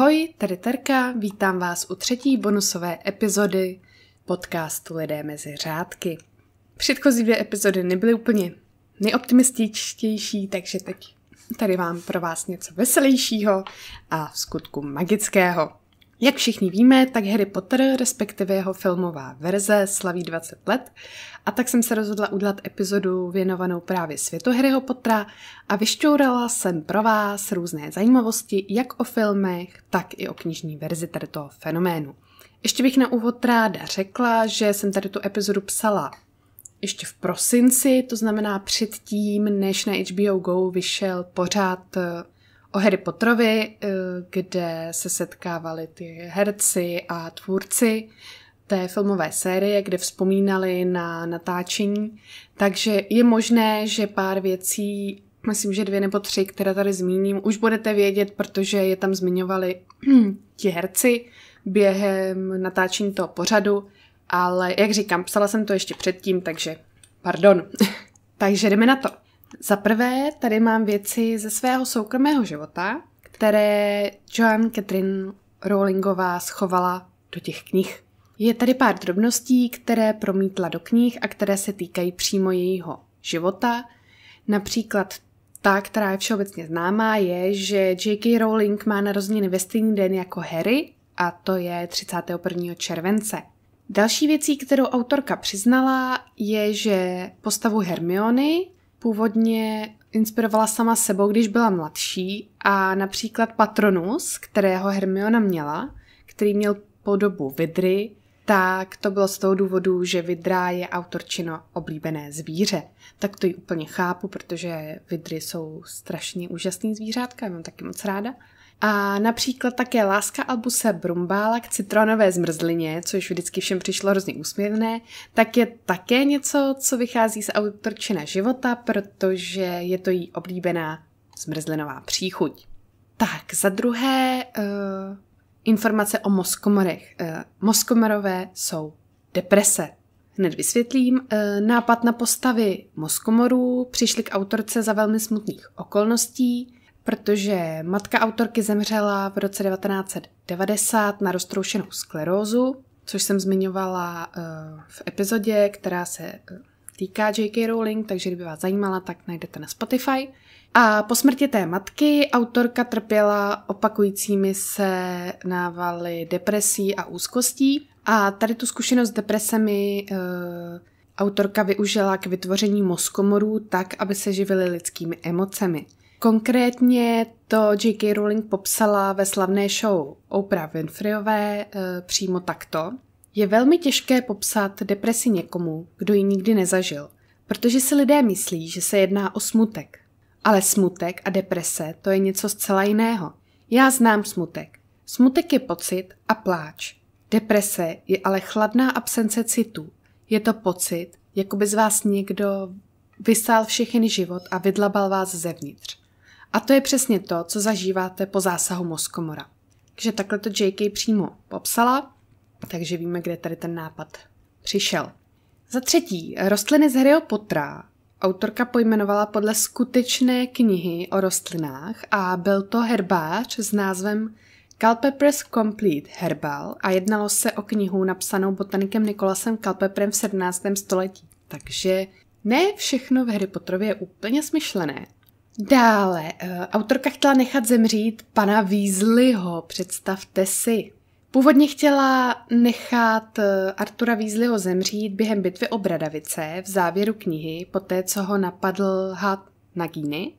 Ahoj, tady Terka, vítám vás u třetí bonusové epizody podcastu Lidé mezi řádky. Předchozí dvě epizody nebyly úplně nejoptimističtější, takže teď tady mám pro vás něco veselějšího a v skutku magického. Jak všichni víme, tak Harry Potter, respektive jeho filmová verze, slaví 20 let a tak jsem se rozhodla udělat epizodu věnovanou právě světu Harryho Pottera a vyšťourala jsem pro vás různé zajímavosti jak o filmech, tak i o knižní verzi tady toho fenoménu. Ještě bych na úvod ráda řekla, že jsem tady tu epizodu psala ještě v prosinci, to znamená předtím, než na HBO Go vyšel pořád o Harry Potterovi, eh, kde se setkávali ty herci a tvůrci té filmové série, kde vzpomínali na natáčení. Takže je možné, že pár věcí, myslím, že dvě nebo tři, které tady zmíním, už budete vědět, protože je tam zmiňovali ti herci během natáčení toho pořadu, ale jak říkám, psala jsem to ještě předtím, takže pardon. takže jdeme na to. Za prvé, tady mám věci ze svého soukromého života, které Joan Catherine Rowlingová schovala do těch knih. Je tady pár drobností, které promítla do knih a které se týkají přímo jejího života. Například ta, která je všeobecně známá, je, že J.K. Rowling má narozeniny ve stejný den jako Harry a to je 31. července. Další věcí, kterou autorka přiznala, je, že postavu Hermiony původně inspirovala sama sebou, když byla mladší a například Patronus, kterého Hermiona měla, který měl podobu vidry, tak to bylo z toho důvodu, že vidra je autorčino oblíbené zvíře. Tak to ji úplně chápu, protože vidry jsou strašně úžasný zvířátka, já mám taky moc ráda. A například také láska Albuse Brumbála k citronové zmrzlině, což vždycky všem přišlo hrozně úsměvné, tak je také něco, co vychází z autorčina života, protože je to jí oblíbená zmrzlinová příchuť. Tak, za druhé, uh, informace o moskomorech. Uh, moskomorové jsou deprese. Hned vysvětlím. Uh, nápad na postavy moskomorů přišli k autorce za velmi smutných okolností protože matka autorky zemřela v roce 1990 na roztroušenou sklerózu, což jsem zmiňovala uh, v epizodě, která se uh, týká J.K. Rowling, takže kdyby vás zajímala, tak najdete na Spotify. A po smrti té matky autorka trpěla opakujícími se návaly depresí a úzkostí a tady tu zkušenost s depresemi uh, autorka využila k vytvoření mozkomorů tak, aby se živily lidskými emocemi. Konkrétně to J.K. Rowling popsala ve slavné show Oprah Winfreyové e, přímo takto. Je velmi těžké popsat depresi někomu, kdo ji nikdy nezažil, protože si lidé myslí, že se jedná o smutek. Ale smutek a deprese to je něco zcela jiného. Já znám smutek. Smutek je pocit a pláč. Deprese je ale chladná absence citu. Je to pocit, jako by z vás někdo vysál všechny život a vydlabal vás zevnitř. A to je přesně to, co zažíváte po zásahu mozkomora. Takže takhle to JK přímo popsala, takže víme, kde tady ten nápad přišel. Za třetí, rostliny z Harryho Pottera autorka pojmenovala podle skutečné knihy o rostlinách a byl to herbář s názvem Culpeper's Complete Herbal a jednalo se o knihu napsanou botanikem Nikolasem Culpeperem v 17. století. Takže ne všechno v Harry Potterově je úplně smyšlené. Dále, uh, autorka chtěla nechat zemřít pana Weasleyho, představte si. Původně chtěla nechat uh, Artura Weasleyho zemřít během bitvy o Bradavice v závěru knihy, poté co ho napadl had Nagini.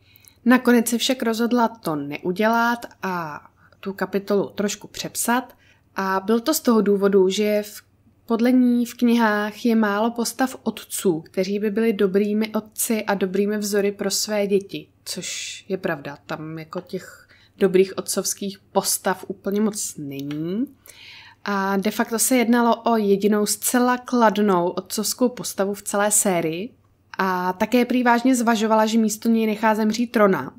Nakonec se však rozhodla to neudělat a tu kapitolu trošku přepsat. A byl to z toho důvodu, že v podle ní v knihách je málo postav otců, kteří by byli dobrými otci a dobrými vzory pro své děti, což je pravda. Tam jako těch dobrých otcovských postav úplně moc není. A de facto se jednalo o jedinou zcela kladnou otcovskou postavu v celé sérii. A také prý vážně zvažovala, že místo něj nechá zemřít Trona.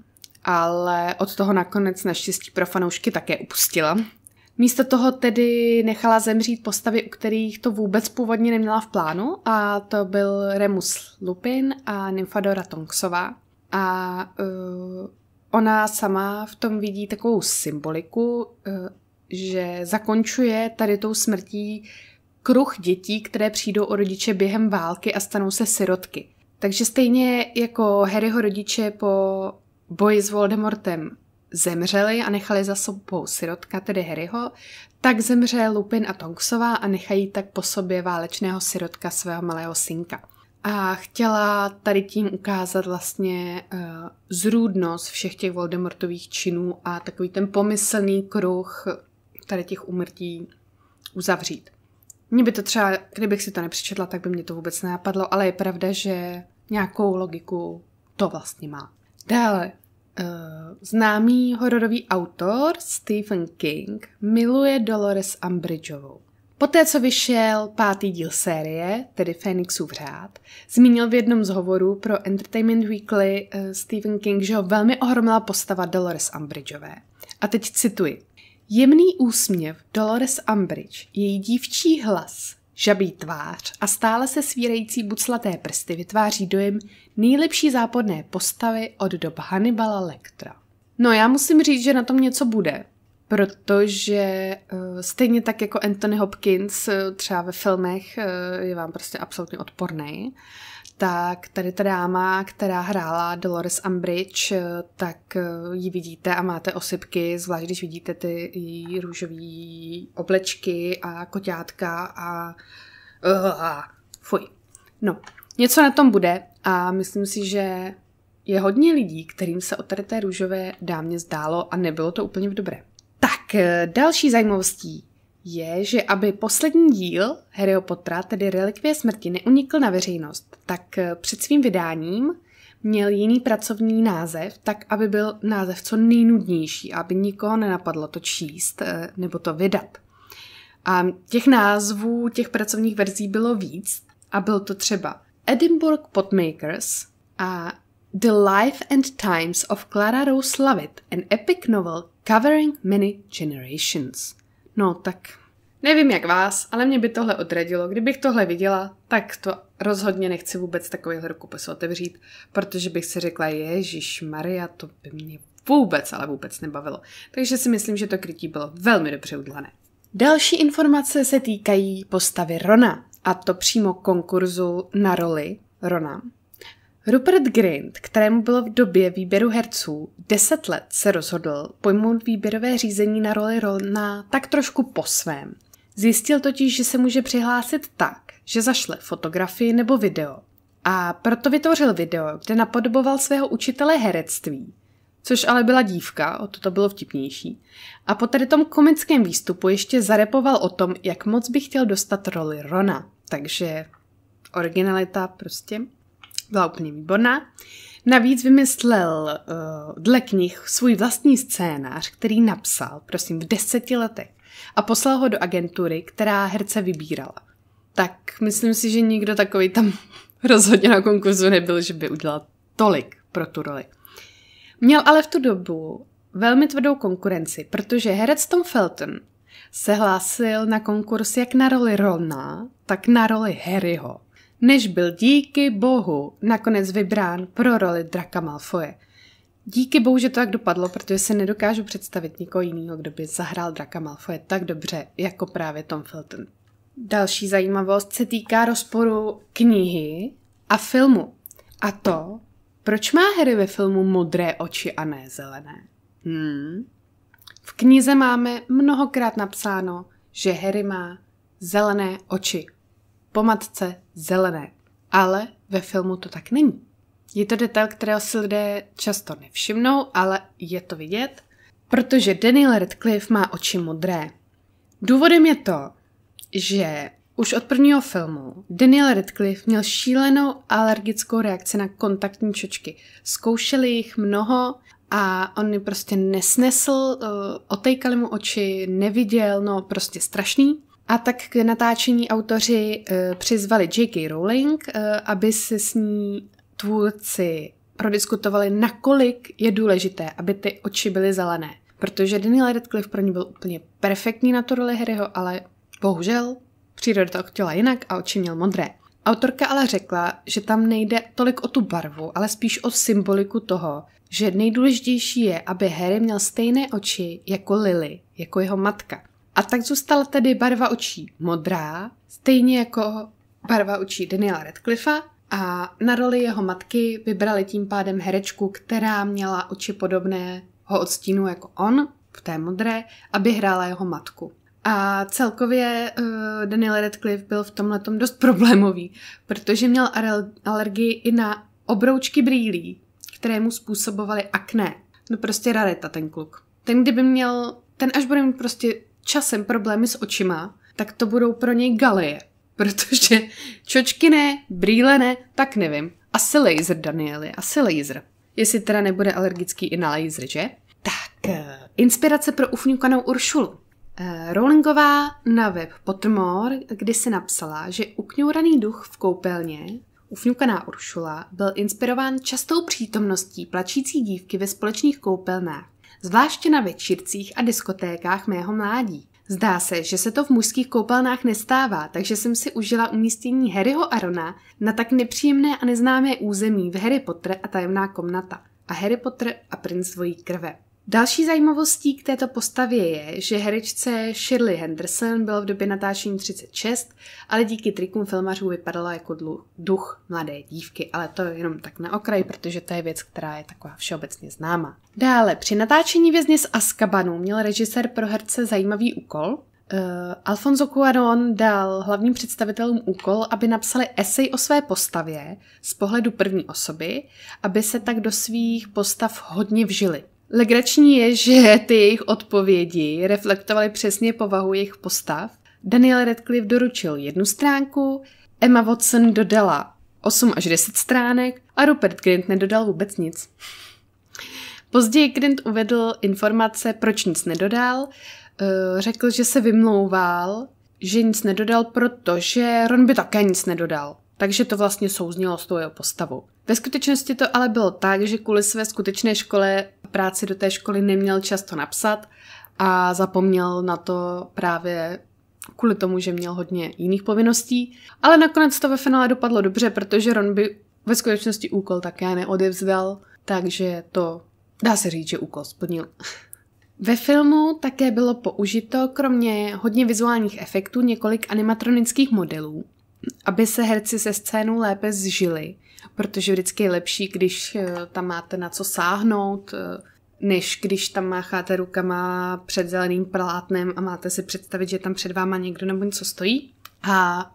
Ale od toho nakonec naštěstí pro fanoušky také upustila. Místo toho tedy nechala zemřít postavy, u kterých to vůbec původně neměla v plánu a to byl Remus Lupin a Nymfadora Tonksová. A uh, ona sama v tom vidí takovou symboliku, eh, že zakončuje tady tou smrtí kruh dětí, které přijdou o rodiče během války a stanou se sirotky. Takže stejně jako Harryho rodiče po boji s Voldemortem zemřeli a nechali za sebou sirotka, tedy Harryho, tak zemře Lupin a Tonksová a nechají tak po sobě válečného sirotka svého malého synka. A chtěla tady tím ukázat vlastně uh, zrůdnost všech těch Voldemortových činů a takový ten pomyslný kruh tady těch umrtí uzavřít. Mně by to třeba, kdybych si to nepřečetla, tak by mě to vůbec nenapadlo, ale je pravda, že nějakou logiku to vlastně má. Dále, známý hororový autor Stephen King miluje Dolores Umbridgeovou. Poté, co vyšel pátý díl série, tedy Fénixův řád, zmínil v jednom z hovorů pro Entertainment Weekly uh, Stephen King, že ho velmi ohromila postava Dolores Umbridgeové. A teď cituji. Jemný úsměv Dolores Umbridge, její dívčí hlas, žabí tvář a stále se svírající buclaté prsty vytváří dojem nejlepší záporné postavy od dob Hannibala Lectra. No já musím říct, že na tom něco bude, protože uh, stejně tak jako Anthony Hopkins uh, třeba ve filmech uh, je vám prostě absolutně odporný, tak tady ta dáma, která hrála Dolores Umbridge, tak ji vidíte a máte osypky, zvlášť když vidíte ty její růžové oblečky a koťátka a uh, fuj. No, něco na tom bude a myslím si, že je hodně lidí, kterým se o tady té růžové dámě zdálo a nebylo to úplně v dobré. Tak, další zajímavostí je, že aby poslední díl Harryho Pottera, tedy Relikvie smrti, neunikl na veřejnost, tak eh, před svým vydáním měl jiný pracovní název, tak aby byl název co nejnudnější, aby nikoho nenapadlo to číst eh, nebo to vydat. A těch názvů, těch pracovních verzí bylo víc a byl to třeba Edinburgh Potmakers a The Life and Times of Clara Rose Lovett, an epic novel covering many generations. No tak nevím jak vás, ale mě by tohle odradilo. Kdybych tohle viděla, tak to rozhodně nechci vůbec takový rukopis otevřít, protože bych si řekla, Ježíš Maria, to by mě vůbec, ale vůbec nebavilo. Takže si myslím, že to krytí bylo velmi dobře udlané. Další informace se týkají postavy Rona, a to přímo konkurzu na roli Rona. Rupert Grint, kterému bylo v době výběru herců 10 let, se rozhodl pojmout výběrové řízení na roli Rona tak trošku po svém. Zjistil totiž, že se může přihlásit tak, že zašle fotografii nebo video. A proto vytvořil video, kde napodoboval svého učitele herectví, což ale byla dívka, o to to bylo vtipnější. A po tady tom komickém výstupu ještě zarepoval o tom, jak moc by chtěl dostat roli Rona. Takže originalita prostě byla úplně výborná. Navíc vymyslel uh, dle knih svůj vlastní scénář, který napsal, prosím, v deseti letech a poslal ho do agentury, která herce vybírala. Tak myslím si, že nikdo takový tam rozhodně na konkurzu nebyl, že by udělal tolik pro tu roli. Měl ale v tu dobu velmi tvrdou konkurenci, protože herec Tom Felton se hlásil na konkurs jak na roli Rona, tak na roli Harryho než byl díky bohu nakonec vybrán pro roli Draka Malfoje. Díky bohu, že to tak dopadlo, protože se nedokážu představit nikoho jiného, kdo by zahrál Draka Malfoje tak dobře, jako právě Tom Felton. Další zajímavost se týká rozporu knihy a filmu. A to, proč má Harry ve filmu modré oči a ne zelené? Hmm. V knize máme mnohokrát napsáno, že Harry má zelené oči po matce zelené. Ale ve filmu to tak není. Je to detail, kterého si lidé často nevšimnou, ale je to vidět, protože Daniel Radcliffe má oči modré. Důvodem je to, že už od prvního filmu Daniel Radcliffe měl šílenou alergickou reakci na kontaktní čočky. Zkoušeli jich mnoho a on mi prostě nesnesl, eh, otejkali mu oči, neviděl, no prostě strašný. A tak k natáčení autoři uh, přizvali J.K. Rowling, uh, aby se s ní tvůrci prodiskutovali, nakolik je důležité, aby ty oči byly zelené. Protože Daniel Radcliffe pro ní byl úplně perfektní na tu roli Harryho, ale bohužel příroda to chtěla jinak a oči měl modré. Autorka ale řekla, že tam nejde tolik o tu barvu, ale spíš o symboliku toho, že nejdůležitější je, aby Harry měl stejné oči jako Lily, jako jeho matka. A tak zůstala tedy barva očí modrá, stejně jako barva očí Daniela Radcliffa a na roli jeho matky vybrali tím pádem herečku, která měla oči podobného odstínu jako on, v té modré, aby hrála jeho matku. A celkově uh, Daniel Radcliffe byl v tomhle dost problémový, protože měl alergii i na obroučky brýlí, které mu způsobovaly akné. No prostě rarita ten kluk. Ten kdyby měl, ten až bude mít prostě časem problémy s očima, tak to budou pro něj galie. Protože čočky ne, brýle ne, tak nevím. Asi laser, Danieli, asi laser. Jestli teda nebude alergický i na laser, že? Tak, eh, inspirace pro ufňukanou Uršulu. Eh, Rowlingová na web Pottermore si napsala, že ukňouraný duch v koupelně, ufňukaná Uršula, byl inspirován častou přítomností plačící dívky ve společných koupelnách, zvláště na večírcích a diskotékách mého mládí. Zdá se, že se to v mužských koupelnách nestává, takže jsem si užila umístění Harryho Arona na tak nepříjemné a neznámé území v Harry Potter a tajemná komnata a Harry Potter a princ dvojí krve. Další zajímavostí k této postavě je, že herečce Shirley Henderson bylo v době natáčení 36, ale díky trikům filmařů vypadala jako duch mladé dívky, ale to je jenom tak na okraj, protože to je věc, která je taková všeobecně známá. Dále, při natáčení vězně z Azkabanu měl režisér pro herce zajímavý úkol, Uh, Alfonso Cuarón dal hlavním představitelům úkol, aby napsali esej o své postavě z pohledu první osoby, aby se tak do svých postav hodně vžili. Legrační je, že ty jejich odpovědi reflektovaly přesně povahu jejich postav. Daniel Radcliffe doručil jednu stránku, Emma Watson dodala 8 až 10 stránek a Rupert Grint nedodal vůbec nic. Později Grint uvedl informace, proč nic nedodal. Eh, řekl, že se vymlouval, že nic nedodal, protože Ron by také nic nedodal. Takže to vlastně souznělo s tou jeho postavou. Ve skutečnosti to ale bylo tak, že kvůli své skutečné škole práci do té školy neměl často napsat a zapomněl na to právě kvůli tomu, že měl hodně jiných povinností. Ale nakonec to ve finále dopadlo dobře, protože Ron by ve skutečnosti úkol také neodevzdal, takže to dá se říct, že úkol splnil. Ve filmu také bylo použito kromě hodně vizuálních efektů několik animatronických modelů, aby se herci se scénou lépe zžili protože vždycky je lepší, když eh, tam máte na co sáhnout, eh, než když tam mácháte rukama před zeleným plátnem a máte si představit, že tam před váma někdo nebo něco stojí. A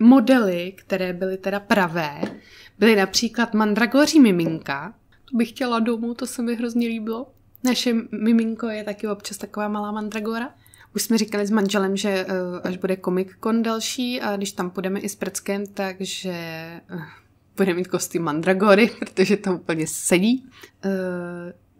modely, které byly teda pravé, byly například mandragoří miminka. To bych chtěla domů, to se mi hrozně líbilo. Naše miminko je taky občas taková malá mandragora. Už jsme říkali s manželem, že uh, až bude Comic Con další a když tam půjdeme i s Prckem, takže bude mít kostým Mandragory, protože to úplně sedí. Uh,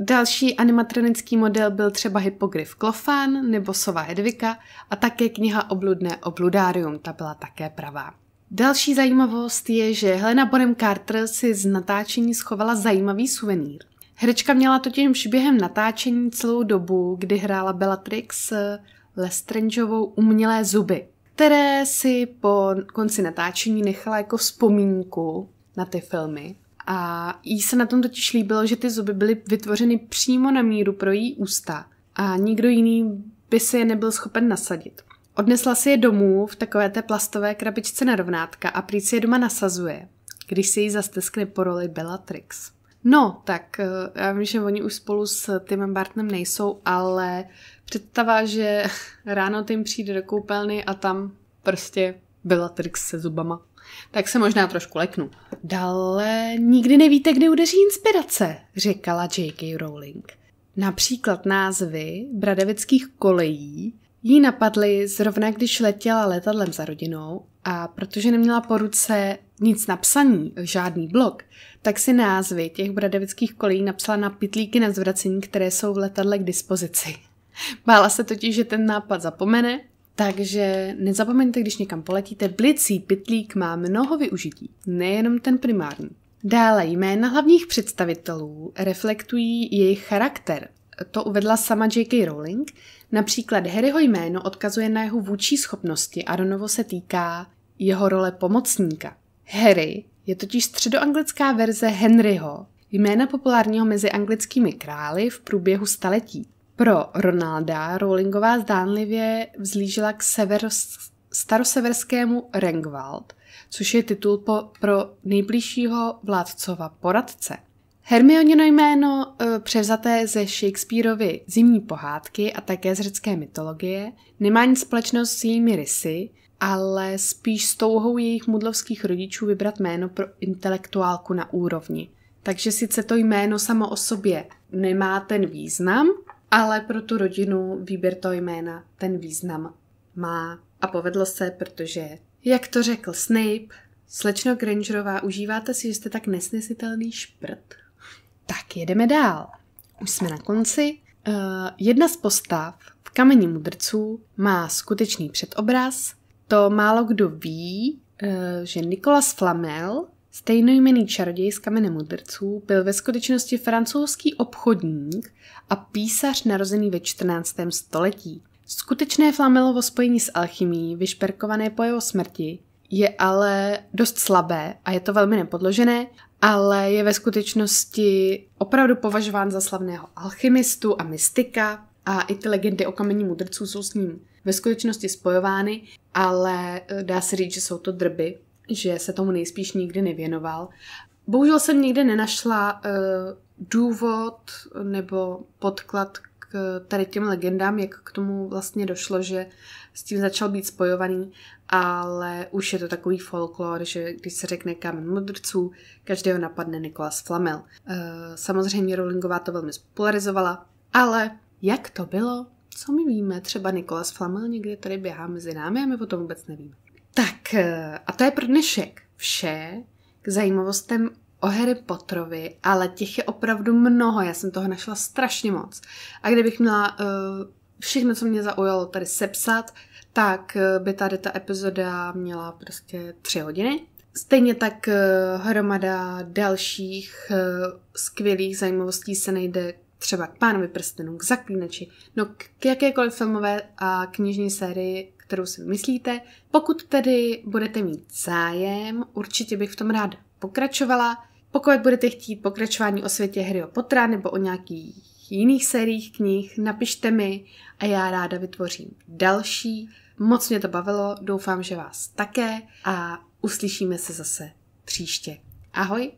další animatronický model byl třeba Hypogryf Klofan nebo Sova Hedvika a také kniha Obludné obludárium, ta byla také pravá. Další zajímavost je, že Helena Bonham Carter si z natáčení schovala zajímavý suvenýr. Herečka měla totiž během natáčení celou dobu, kdy hrála Bellatrix Lestrangeovou umělé zuby, které si po konci natáčení nechala jako vzpomínku na ty filmy. A jí se na tom totiž líbilo, že ty zuby byly vytvořeny přímo na míru pro její ústa a nikdo jiný by si je nebyl schopen nasadit. Odnesla si je domů v takové té plastové krabičce na rovnátka a prý si je doma nasazuje, když si jí zasteskne po roli Bellatrix. No, tak eh, já vím, že oni už spolu s Timem Bartnem nejsou, ale představa, že ráno tím přijde do koupelny a tam prostě Bellatrix se zubama tak se možná trošku leknu. Dále nikdy nevíte, kdy udeří inspirace, říkala J.K. Rowling. Například názvy bradevických kolejí jí napadly zrovna, když letěla letadlem za rodinou a protože neměla po ruce nic napsaný, žádný blok, tak si názvy těch bradevických kolejí napsala na pitlíky na zvracení, které jsou v letadle k dispozici. Bála se totiž, že ten nápad zapomene takže nezapomeňte, když někam poletíte, blicí pitlík má mnoho využití, nejenom ten primární. Dále jména hlavních představitelů reflektují jejich charakter. To uvedla sama J.K. Rowling. Například Harryho jméno odkazuje na jeho vůči schopnosti a Ronovo se týká jeho role pomocníka. Harry je totiž středoanglická verze Henryho, jména populárního mezi anglickými králi v průběhu staletí. Pro Ronalda Rowlingová zdánlivě vzlížila k severos, staroseverskému Rengwald, což je titul po, pro nejbližšího vládcova poradce. Hermionino jméno e, převzaté ze Shakespeareovy zimní pohádky a také z řecké mytologie nemá nic společného s jejími rysy, ale spíš s touhou jejich mudlovských rodičů vybrat jméno pro intelektuálku na úrovni. Takže sice to jméno samo o sobě nemá ten význam, ale pro tu rodinu výběr toho jména ten význam má. A povedlo se, protože, jak to řekl Snape, slečno Grangerová, užíváte si, že jste tak nesnesitelný šprt? Tak jedeme dál. Už jsme na konci. Uh, jedna z postav v kameni mudrců má skutečný předobraz. To málo kdo ví, uh, že Nikolas Flamel, stejnojmený čaroděj z kamene mudrců, byl ve skutečnosti francouzský obchodník a písař narozený ve 14. století. Skutečné Flamelovo spojení s alchymí, vyšperkované po jeho smrti, je ale dost slabé a je to velmi nepodložené ale je ve skutečnosti opravdu považován za slavného alchymistu a mystika a i ty legendy o kamení mudrců jsou s ním ve skutečnosti spojovány, ale eh, dá se říct, že jsou to drby, že se tomu nejspíš nikdy nevěnoval. Bohužel jsem nikdy nenašla uh, důvod nebo podklad k tady těm legendám, jak k tomu vlastně došlo, že s tím začal být spojovaný, ale už je to takový folklor, že když se řekne kámen mudrců, každého napadne Nikolas Flamel. Eh, samozřejmě Rowlingová to velmi spolarizovala, ale jak to bylo, co my víme, třeba Nikolas Flamel někde tady běhá mezi námi a my o tom vůbec nevíme. Tak eh, a to je pro dnešek vše k zajímavostem o Harry Potterovi, ale těch je opravdu mnoho, já jsem toho našla strašně moc. A kdybych měla uh, všechno, co mě zaujalo tady sepsat, tak eh, by tady ta epizoda měla prostě tři hodiny. Stejně tak hromada dalších skvělých zajímavostí se najde třeba k Pánovi prstenů, k Zaklínači, no k jakékoliv filmové a knižní sérii, kterou si myslíte. Pokud tedy budete mít zájem, určitě bych v tom ráda pokračovala. Pokud budete chtít pokračování o světě Harryho Pottera nebo o nějakých jiných sériích knih, napište mi a já ráda vytvořím další. Moc mě to bavilo, doufám, že vás také a uslyšíme se zase příště. Ahoj!